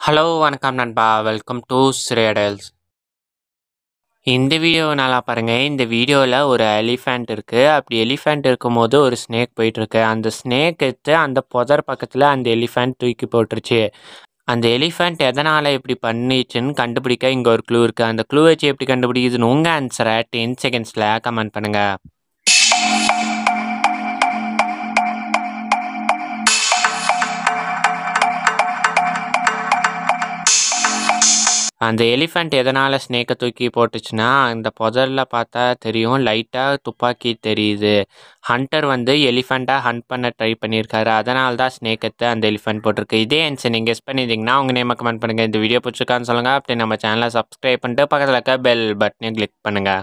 Hello வணக்கம் நண்பா. Welcome to ஸ்ரேடல்ஸ் இந்த வீடியோ நல்லா பாருங்கள் இந்த வீடியோவில் ஒரு எலிஃபேண்ட் இருக்குது அப்படி எலிஃபேண்ட் இருக்கும்போது ஒரு ஸ்னேக் போயிட்டுருக்கு. அந்த ஸ்னேக் எடுத்து அந்த புதர் பக்கத்தில் அந்த எலிஃபேண்ட் தூக்கி போட்டுருச்சு. அந்த எலிஃபெண்ட் எதனால் இப்படி பண்ணிச்சுன்னு கண்டுபிடிக்க இங்கே ஒரு க்ளூ இருக்குது அந்த க்ளூ வச்சு எப்படி கண்டுபிடிக்குதுன்னு உங்கள் ஆன்சரை டென் செகண்ட்ஸில் கமெண்ட் பண்ணுங்கள் அந்த எலிஃபண்ட் எதனால் ஸ்னேக்கை தூக்கி போட்டுச்சுன்னா அந்த புதரில் பார்த்தா தெரியும் லைட்டாக துப்பாக்கி தெரியுது. ஹண்டர் வந்து எலிஃபண்ட்டாக ஹண்ட் பண்ண ட்ரை பண்ணியிருக்காரு. அதனால தான் ஸ்னேக்கத்தை அந்த எலிஃபண்ட் போட்டிருக்கு. இதே ஆன்சர் நீங்கள் கெஸ் பண்ணியிருந்தீங்கன்னா உங்கள் நேமை கமெண்ட் பண்ணுங்கள் இந்த வீடியோ பிடிச்சிருக்கான்னு சொல்லுங்கள் அப்படி நம்ம சேனலை சப்ஸ்கிரைப் பண்ணிட்டு பக்கத்தில் இருக்க பெல் பட்டனையும் கிளிக் பண்ணுங்கள்